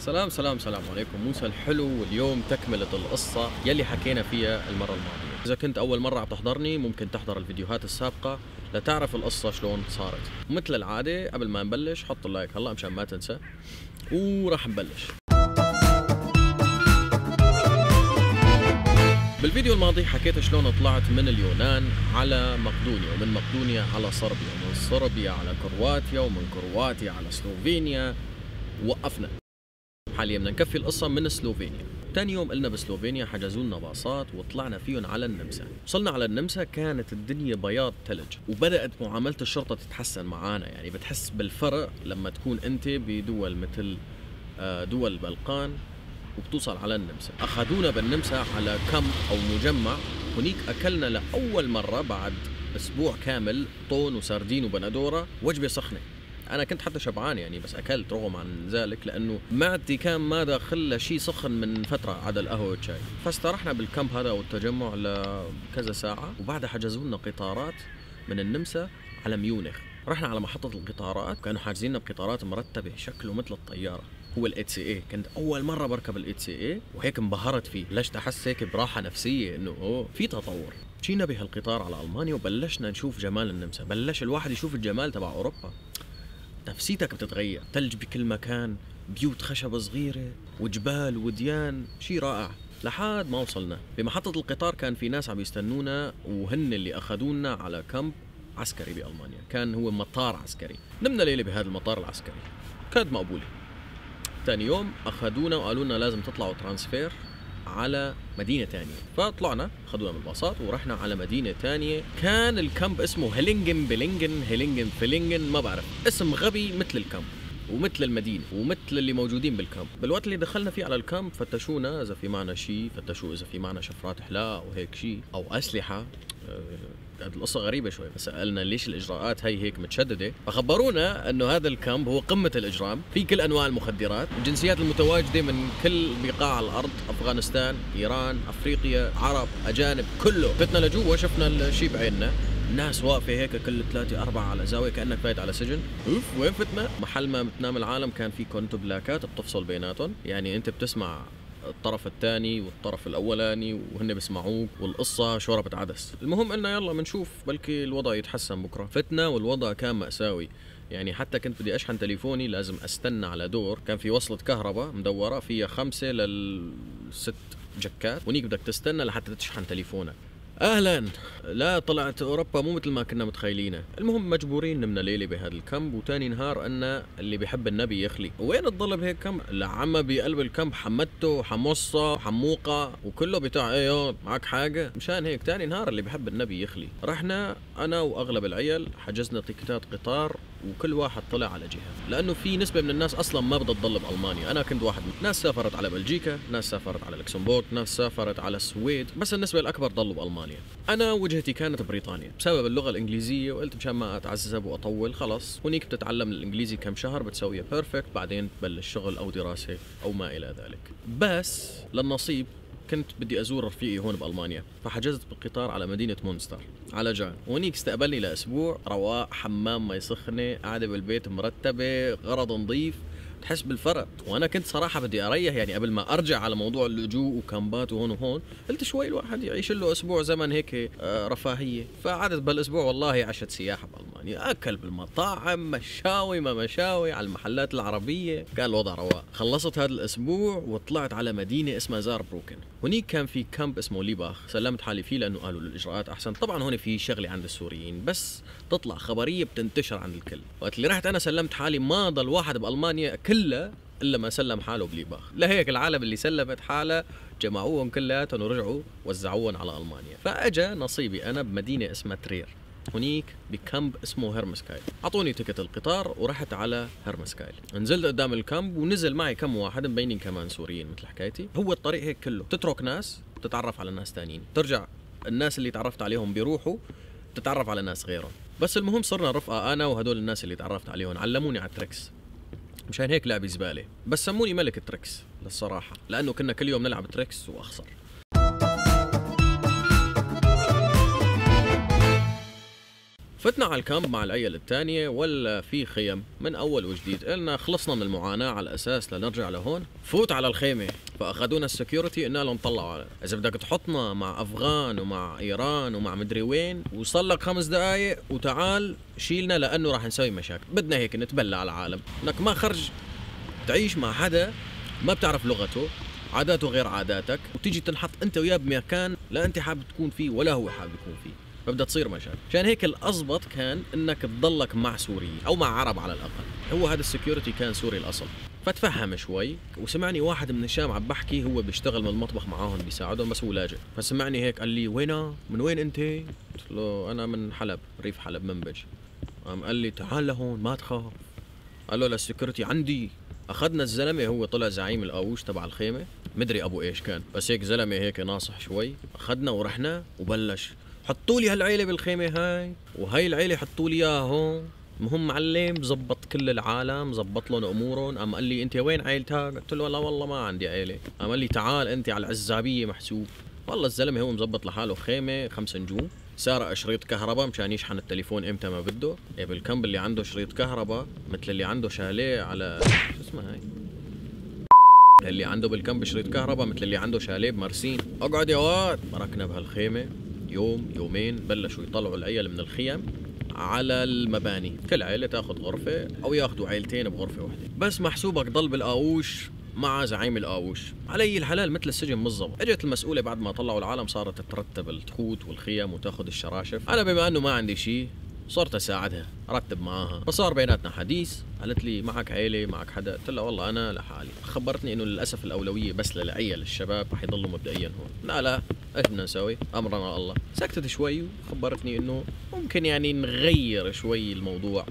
سلام سلام سلام عليكم. موسى الحلو واليوم تكملة القصة يلي حكينا فيها المرة الماضية. إذا كنت أول مرة عم تحضرني ممكن تحضر الفيديوهات السابقة لتعرف القصة شلون صارت. ومثل العادة قبل ما نبلش حط اللايك هلا مشان ما تنسى. وراح نبلش. بالفيديو الماضي حكيت شلون طلعت من اليونان على مقدونيا ومن مقدونيا على صربيا ومن صربيا على كرواتيا ومن كرواتيا على سلوفينيا. وقفنا. حاليا بدنا نكفي القصة من سلوفينيا. تاني يوم قلنا بسلوفينيا حجزوا لنا باصات وطلعنا فيهم على النمسا. وصلنا على النمسا كانت الدنيا بياض ثلج وبدأت معاملة الشرطة تتحسن معانا. يعني بتحس بالفرق لما تكون أنت بدول مثل آه، دول البلقان وبتوصل على النمسا. أخذونا بالنمسا على كامب أو مجمع. هنيك أكلنا لأول مرة بعد أسبوع كامل طون وسردين وبندورة وجبة سخنة. أنا كنت حتى شبعان يعني بس أكلت رغم عن ذلك لأنه معدتي كان ما داخل شيء سخن من فترة عدا القهوة والشاي. فاسترحنا بال camp هذا والتجمع لكذا ساعة وبعدها حجزوا لنا قطارات من النمسا على ميونخ. رحنا على محطة القطارات كانوا حاجزين لنا بقطارات مرتبة شكله مثل الطيارة. هو ال ICE كنت أول مرة بركب ال ICE وهيك انبهرت فيه. بلشت أحس هيك براحة نفسية إنه أوه في تطور. جينا بهالقطار على ألمانيا وبلشنا نشوف جمال النمسا. بلش الواحد يشوف الجمال تبع أوروبا. نفسيتك بتتغير. ثلج بكل مكان بيوت خشب صغيرة وجبال وديان شيء رائع. لحد ما وصلنا. بمحطة القطار كان في ناس عم يستنونا وهن اللي أخذونا على camp عسكري بألمانيا. كان هو مطار عسكري. نمنا ليلة بهذا المطار العسكري. كانت مقبولة. ثاني يوم أخذونا وقالوا لنا لازم تطلعوا transfer. على مدينة تانية. فطلعنا خدونا من الباصات ورحنا على مدينة تانية. كان ال camp اسمه هيلينجن بلينجن هيلينجن فيلينجن ما بعرف. اسم غبي مثل ال camp ومثل المدينة ومثل اللي موجودين بال camp. بالوقت اللي دخلنا فيه على ال camp فتشونا إذا في معنا شيء فتشوا إذا في معنا شفرات حلاق وهيك شيء أو أسلحة. آه، هذه القصة غريبة شوي بس سألنا ليش الإجراءات هي هيك متشددة؟ فخبرونا أنه هذا ال camp هو قمة الإجرام في كل أنواع المخدرات الجنسيات المتواجدة من كل بقاع الأرض أفغانستان إيران أفريقيا عرب أجانب كله. فتنا لجوا شفنا الشيء بعيننا ناس واقفة هيك كل ثلاثة أربعة على زاوية كأنك فايت على سجن. أوف وين فتنا؟ محل ما بتنام العالم كان في كونتو بلاكات بتفصل بيناتهم. يعني أنت بتسمع الطرف الثاني والطرف الأولاني وهن بيسمعوك والقصة شوربة عدس المهم قلنا يلا بنشوف بلكي الوضع يتحسن بكرة. فتنا والوضع كان مأساوي. يعني حتى كنت بدي أشحن تليفوني لازم أستنى على دور. كان في وصلة كهرباء مدورة فيها خمسة للست جكات. ونيك بدك تستنى لحتى تشحن تليفونك. أهلا. لا طلعت أوروبا مو مثل ما كنا متخيلينه. المهم مجبورين نمنا ليله بهذا الكامب وتاني نهار أن اللي بيحب النبي يخلي. وين تضل بهيك كامب العمى بقلب الكامب حمته حمصه حموقه وكله بتاع إيه معك حاجة؟ مشان هيك تاني نهار اللي بيحب النبي يخلي. رحنا أنا وأغلب العيال حجزنا tickets قطار وكل واحد طلع على جهة. لأنه في نسبة من الناس أصلا ما بدها تضل بألمانيا. أنا كنت واحد من ناس سافرت على بلجيكا ناس سافرت على لوكسمبورغ ناس سافرت على السويد بس النسبة الأكبر ضلوا بألمانيا. أنا وجهتي كانت بريطانيا بسبب اللغة الإنجليزية وقلت مشان ما أتعذب وأطول خلص هنيك بتتعلم الإنجليزي كم شهر بتسويها perfect بعدين تبلش شغل أو دراسة أو ما إلى ذلك. بس للنصيب كنت بدي أزور رفيقي هون بألمانيا فحجزت بالقطار على مدينة مونستر. على جان. وهنيك استقبلني لأسبوع رواق حمام مي سخنة قاعدة بالبيت مرتبة غرض نظيف. تحس بالفرق. وأنا كنت صراحة بدي أريح يعني قبل ما أرجع على موضوع اللجوء وكامبات وهون وهون قلت شوي الواحد يعيش له أسبوع زمن هيك آه، رفاهية. فقعدت بالأسبوع والله عشت سياحة بألمانيا. أكل بالمطاعم مشاوي ما مشاوي على المحلات العربية. كان الوضع رواق. خلصت هذا الأسبوع وطلعت على مدينة اسمها زار بروكن هنيك كان في كامب اسمه ليباخ. سلمت حالي فيه لأنه قالوا الاجراءات أحسن. طبعا هون في شغلة عند السوريين بس تطلع خبرية بتنتشر عند الكل. وقت اللي رحت أنا سلمت حالي ما ضل واحد بألمانيا كلها إلا ما سلم حاله بليباخ لهيك العالم اللي سلمت حالها جمعوهم كلياتهم ورجعوا وزعوهم على ألمانيا. فأجا نصيبي أنا بمدينة اسمها ترير. هنيك بكامب اسمه هرمسكايل أعطوني ticket القطار ورحت على هرمسكايل نزلت قدام الكامب ونزل معي كم واحد مبينين كمان سوريين مثل حكايتي. هو الطريق هيك كله. تترك ناس تتعرف على ناس تانيين. ترجع الناس اللي تعرفت عليهم بيروحوا تتعرف على ناس غيرهم. بس المهم صرنا رفقة أنا وهدول الناس اللي تعرفت عليهم. علموني على التريكس. مشان هيك لعبي زبالة. بس سموني ملك التريكس للصراحة لأنه كنا كل يوم نلعب تريكس وأخسر. فتنا على الكامب مع العيلة الثانية ولا في خيم من أول وجديد. قلنا خلصنا من المعاناة على الأساس لنرجع لهون. فوت على الخيمة فأخذونا ال security قلنا لهم طلعوا على إذا بدك تحطنا مع أفغان ومع إيران ومع مدري وين وصل لك خمس دقايق وتعال شيلنا لأنه راح نسوي مشاكل. بدنا هيك نتبلى على العالم. إنك ما خرج تعيش مع حدا ما بتعرف لغته عاداته غير عاداتك وتيجي تنحط أنت وياه بمكان لا أنت حابب تكون فيه ولا هو حابب يكون فيه. فبدها تصير مشاكل عشان هيك الأزبط كان إنك تضلك مع سوري أو مع عرب على الأقل. هو هذا ال security كان سوري الأصل. فتفهم شوي وسمعني واحد من الشام عم بحكي هو بيشتغل من المطبخ معاهم بيساعدهم بس هو لاجئ. فسمعني هيك قال لي وينه؟ من وين أنت؟ قلت له أنا من حلب ريف حلب منبج. قام قال لي تعال لهون ما تخاف. قال له لل security عندي. أخذنا الزلمة هو طلع زعيم القاووش تبع الخيمة. مدري أبو إيش كان بس هيك زلمة هيك ناصح شوي. أخذنا ورحنا وبلش. حطوا لي هالعيلة بالخيمة هاي وهي العيلة حطوا لي اياها هون مهم معلم زبط كل العالم زبط لهم أمورهم. قام قال لي أنت وين عيلتك؟ قلت له لا والله ما عندي عيلة. قام قال لي تعال أنت على العزابية محسوب. والله الزلمة هو مزبط لحاله خيمة خمس نجوم. سارق شريط كهرباء مشان يشحن التليفون إمتى ما بده. إيه بالكامب اللي عنده شريط كهرباء مثل اللي عنده شاليه على شو اسمها هاي؟ اللي عنده بالكامب شريط كهرباء مثل اللي عنده شاليه بمرسين. أقعد يا واد. مركنا بهالخيمة. يوم يومين بلشوا يطلعوا العيال من الخيم على المباني. كل عيلة تاخذ غرفة أو ياخذوا عيلتين بغرفة واحدة. بس محسوبك ضل بالقاووش مع زعيم القاووش. علي الحلال مثل السجن بالضبط إجت المسؤولة بعد ما طلعوا العالم صارت ترتب التخوت والخيم وتاخذ الشراشف. أنا بما إنه ما عندي شيء صرت أساعدها أرتب معاها. فصار بيناتنا حديث قالت لي معك عيلة معك حدا. قلت لها والله أنا لحالي. خبرتني إنه للأسف الأولوية بس للعيال الشباب رح يضلوا مبدئيا هون. لا لا إيش بدنا نسوي؟ أمرنا الله. سكتت شوي وخبرتني إنه ممكن يعني نغير شوي الموضوع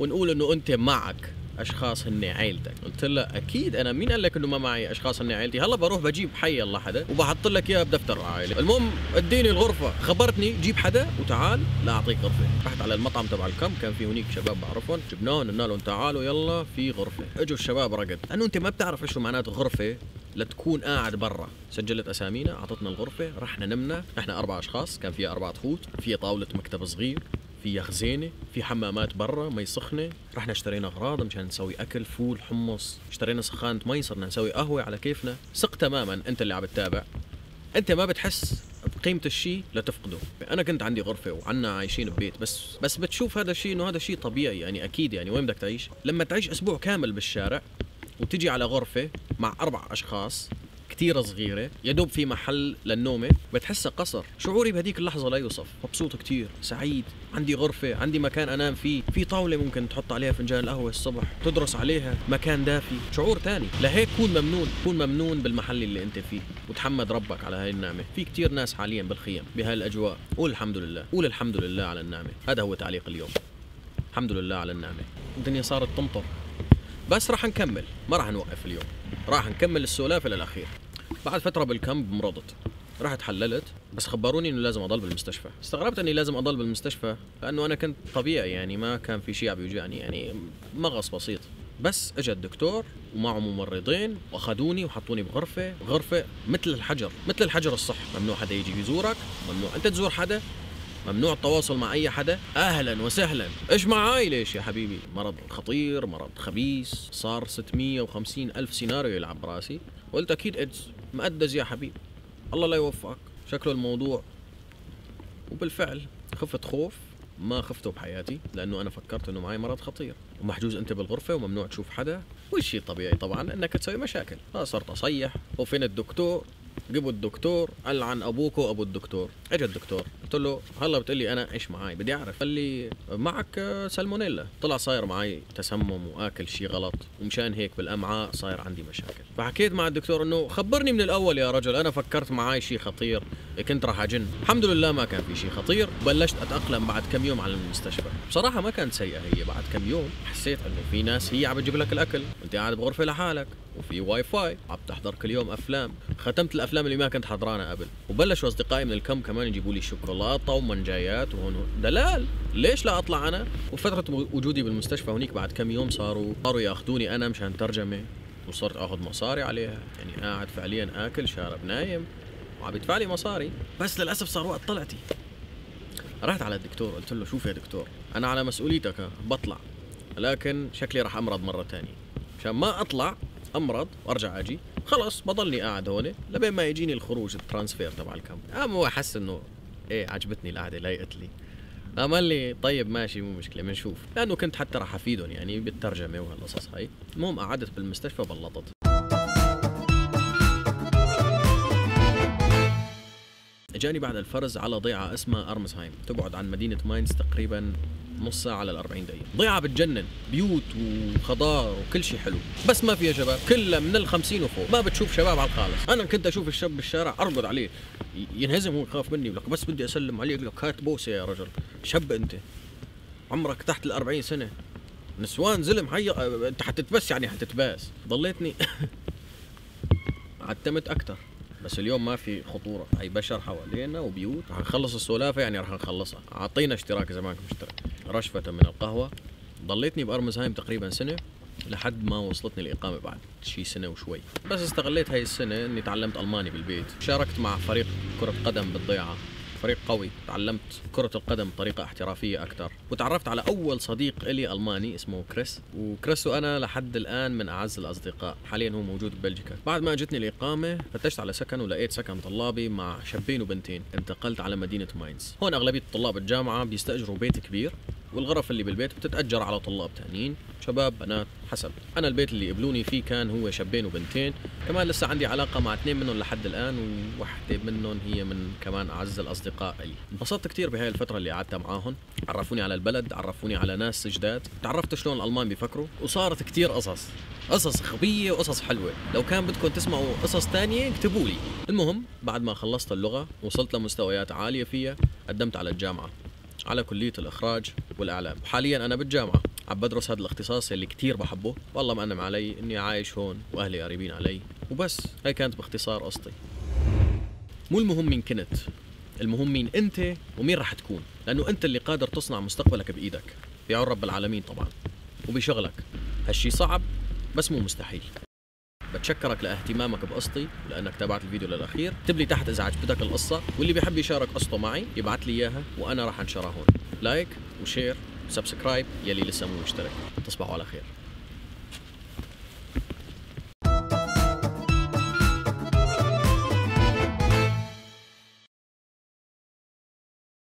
ونقول إنه أنت معك. أشخاص هن عيلتك. قلت لها أكيد أنا مين؟ قال لك إنه ما معي أشخاص هن عيلتي. هلا بروح بجيب حي الله حدا وبحط لك اياها بدفتر عائلة. المهم اديني الغرفة. خبرتني جيب حدا وتعال لا أعطيك غرفة. رحت على المطعم تبع الكامب كان في هنيك شباب بعرفهم. جبناهم قلنا لهم تعالوا يلا في غرفة. إجوا الشباب رقد. لأنه أنت ما بتعرف إيش معناته غرفة لتكون قاعد برا. سجلت أسامينا أعطتنا الغرفة رحنا نمنا. إحنا أربع أشخاص كان فيها أربع تخوت فيها طاولة مكتب صغير. في خزينه في حمامات برا مي سخنة. رحنا اشترينا أغراض مشان نسوي أكل فول حمص. اشترينا سخانة مي صرنا نسوي قهوة على كيفنا. ثق تماما أنت اللي عم تتابع أنت ما بتحس بقيمة الشيء لتفقده أنا كنت عندي غرفة وعنا عايشين ببيت بس بس بتشوف هذا الشيء إنه هذا شيء طبيعي. يعني أكيد يعني وين بدك تعيش؟ لما تعيش أسبوع كامل بالشارع وتجي على غرفة مع أربع أشخاص كتير صغيرة يا دوب في محل للنومة بتحسها قصر. شعوري بهديك اللحظة لا يوصف. مبسوط كتير سعيد عندي غرفة عندي مكان أنام فيه. في طاولة ممكن تحط عليها فنجان القهوة الصبح تدرس عليها مكان دافي. شعور تاني لهيك كون ممنون كون ممنون بالمحل اللي أنت فيه. وتحمد ربك على هاي النعمة. في كتير ناس حاليا بالخيم بهاي الأجواء قول الحمد لله قول الحمد لله على النعمة. هذا هو تعليق اليوم. الحمد لله على النعمة. الدنيا صارت تمطر. بس راح نكمل ما راح نوقف اليوم. راح نكمل السولافة للأخير بعد فترة بالكامب مرضت رحت حللت بس خبروني إنه لازم أضل بالمستشفى. استغربت إني لازم أضل بالمستشفى لأنه أنا كنت طبيعي يعني ما كان في شيء عم يوجعني يعني مغص بسيط. بس اجى الدكتور ومعه ممرضين وأخذوني وحطوني بغرفة غرفة مثل الحجر مثل الحجر الصح. ممنوع حدا يجي يزورك ممنوع أنت تزور حدا ممنوع التواصل مع أي حدا. أهلا وسهلا. إيش معاي ليش يا حبيبي؟ مرض خطير مرض خبيث صار 650 ألف سيناريو يلعب براسي. قلت أكيد ايدز مقدز يا حبيبي. الله لا يوفقك. شكله الموضوع. وبالفعل خفت خوف. ما خفته بحياتي لأنه أنا فكرت إنه معي مرض خطير. ومحجوز أنت بالغرفة وممنوع تشوف حدا. والشيء طبيعي طبعا إنك تسوي مشاكل. فصرت أصيح. وفين الدكتور؟ جيبوا الدكتور قال عن أبوك وابو الدكتور. اجى الدكتور قلت له هلا بتقول لي أنا إيش معي بدي أعرف. قال لي معك سالمونيلا. طلع صاير معي تسمم وآكل شيء غلط ومشان هيك بالأمعاء صاير عندي مشاكل. فحكيت مع الدكتور إنه خبرني من الأول يا رجل أنا فكرت معي شيء خطير. كنت راح أجن. الحمد لله ما كان في شيء خطير. بلشت أتأقلم بعد كم يوم على المستشفى. بصراحة ما كانت سيئة هي. بعد كم يوم حسيت إنه في ناس هي عم تجيب لك الأكل. وأنت قاعد بغرفة لحالك. وفي واي فاي عم تحضر كل يوم أفلام. ختمت الأفلام اللي ما كنت حضرانها قبل. وبلشوا أصدقائي من الكامب كمان يجيبوا لي شوكولاتة ومنجايات وهون دلال! ليش لا أطلع أنا؟ وفترة وجودي بالمستشفى هنيك بعد كم يوم صاروا صاروا يأخذوني أنا مشان ترجمة. وصرت آخذ مصاري عليها. يعني قاعد فعليا آكل شارب نايم. وعم يدفع لي مصاري. بس للأسف صار وقت طلعتي. رحت على الدكتور قلت له شوف يا دكتور أنا على مسؤوليتك بطلع. لكن شكلي راح أمرض مرة ثانية عشان ما أطلع أمرض وأرجع أجي. خلص بضلني قاعد هون لبين ما يجيني الخروج ال transfer تبع الكامب قام هو حس إنه إيه عجبتني القعدة لايقت لي. قام قال لي طيب ماشي مو مشكلة بنشوف. لأنه كنت حتى راح أفيدهم يعني بالترجمة وهالقصص هاي. المهم قعدت بالمستشفى بلطت أجاني بعد الفرز على ضيعة اسمها ارمسهايم تبعد عن مدينة ماينز تقريبا نص ساعة على 40 دقيقة. ضيعة بتجنن. بيوت وخضار وكل شيء حلو. بس ما فيها شباب. كلها من الخمسين وفوق. ما بتشوف شباب على الخالص. أنا كنت أشوف الشاب بالشارع أرقد عليه. ينهزم هو يخاف مني لك بس بدي أسلم عليه لك هات بوسة يا رجل. شب أنت. عمرك تحت ال 40 سنة. نسوان زلم حي أنت حتتبس يعني حتتباس. ضليتني. عتمت أكثر بس اليوم ما في خطورة. هي بشر حوالينا وبيوت رح نخلص السولافة يعني رح نخلصها. أعطينا اشتراك إذا ماكم مشترك رشفة من القهوة. ضليتني بارمزهايم تقريبا سنة لحد ما وصلتني الإقامة بعد شي سنة وشوي. بس استغليت هاي السنة إني تعلمت ألماني بالبيت. شاركت مع فريق كرة قدم بالضيعة. فريق قوي. تعلمت كرة القدم بطريقة احترافية أكثر. وتعرفت على أول صديق إلي ألماني اسمه كريس. وكريس وأنا لحد الآن من أعز الأصدقاء. حاليا هو موجود ببلجيكا. بعد ما أجتني الإقامة فتشت على سكن ولقيت سكن طلابي مع شابين وبنتين. انتقلت على مدينة ماينز. هون أغلبية طلاب الجامعة بيستأجروا بيت كبير. والغرف اللي بالبيت بتتأجر على طلاب تانيين شباب بنات حسب. أنا البيت اللي قبلوني فيه كان هو شابين وبنتين. كمان لسه عندي علاقة مع اثنين منهم لحد الآن وواحدة منهم هي من كمان أعز الأصدقاء لي. انبسطت كثير بهاي الفترة اللي قعدتها معاهم. عرفوني على البلد عرفوني على ناس جداد. تعرفت شلون الألمان بيفكروا؟ وصارت كثير قصص. قصص خبية وقصص حلوة. لو كان بدكم تسمعوا قصص تانية اكتبوا لي. المهم بعد ما خلصت اللغة وصلت لمستويات عالية فيها قدمت على الجامعة. على كلية الإخراج. والإعلام. حاليا أنا بالجامعة عم بدرس هذا الاختصاص اللي كتير بحبه. والله مأنم علي إني عايش هون وأهلي قريبين علي. وبس هاي كانت باختصار قصتي. مو المهم مين كنت المهم مين أنت ومين رح تكون. لأنه أنت اللي قادر تصنع مستقبلك بإيدك. بعون رب العالمين طبعا. وبشغلك. هالشي صعب بس مو مستحيل. بتشكرك لاهتمامك بقصتي ولأنك تابعت الفيديو للأخير. اكتب لي تحت إذا عجبتك القصة واللي بيحب يشارك قصته معي يبعث لي إياها وأنا راح أنشرها هون. like و share و subscribe يلي لسه مو مشترك. تصبحوا على خير.